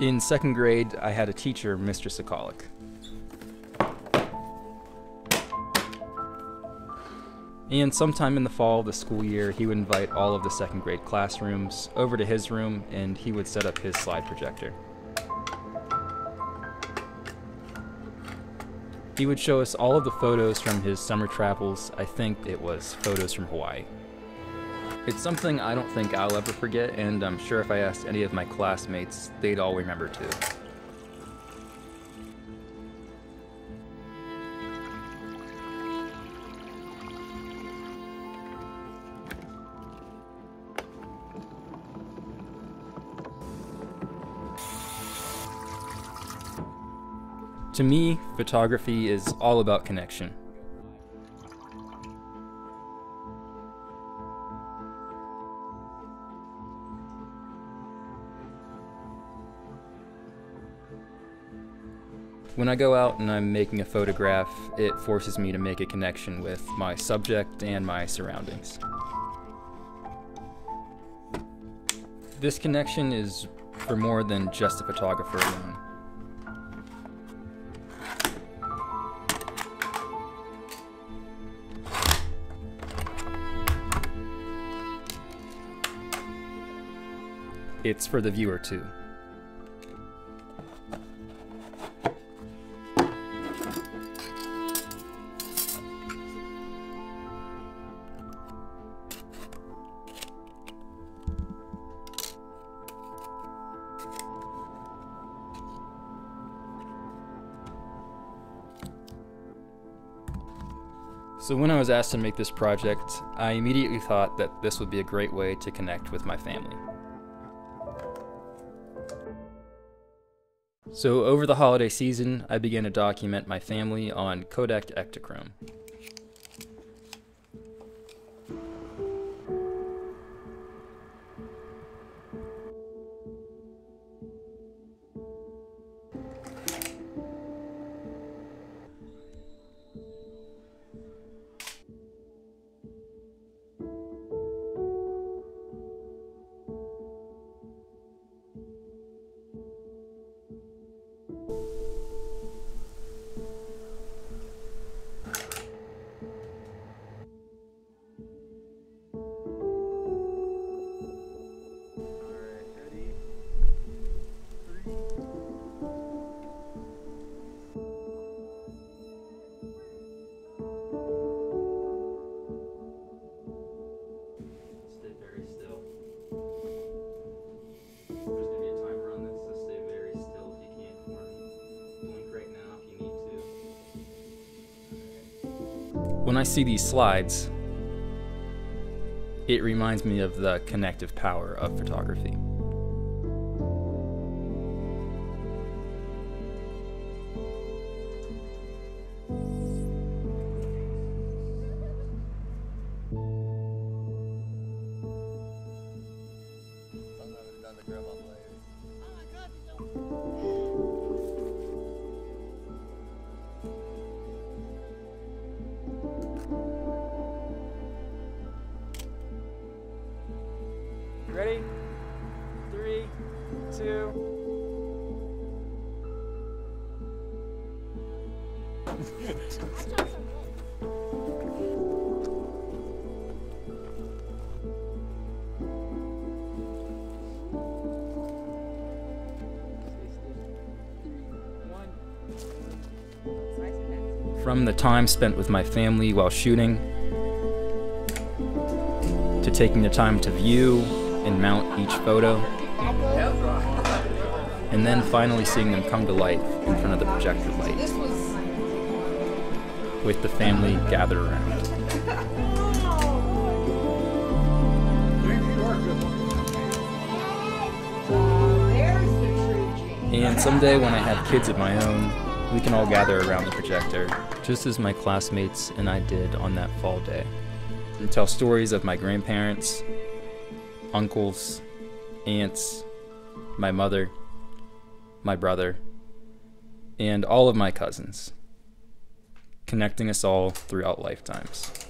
In second grade, I had a teacher, Mr. Sokolic. And sometime in the fall of the school year, he would invite all of the second grade classrooms over to his room and he would set up his slide projector. He would show us all of the photos from his summer travels. I think it was photos from Hawaii. It's something I don't think I'll ever forget, and I'm sure if I asked any of my classmates, they'd all remember too. To me, photography is all about connection. When I go out and I'm making a photograph, it forces me to make a connection with my subject and my surroundings. This connection is for more than just a photographer alone. It's for the viewer too. So when I was asked to make this project, I immediately thought that this would be a great way to connect with my family. So over the holiday season, I began to document my family on Kodak Ektachrome. When I see these slides, it reminds me of the connective power of photography. Ready? Three, two. From the time spent with my family while shooting, to taking the time to view and mount each photo, and then finally seeing them come to life in front of the projector light, with the family gathered around. And someday when I have kids of my own, we can all gather around the projector, just as my classmates and I did on that fall day, and tell stories of my grandparents, uncles, aunts, my mother, my brother, and all of my cousins, connecting us all throughout lifetimes.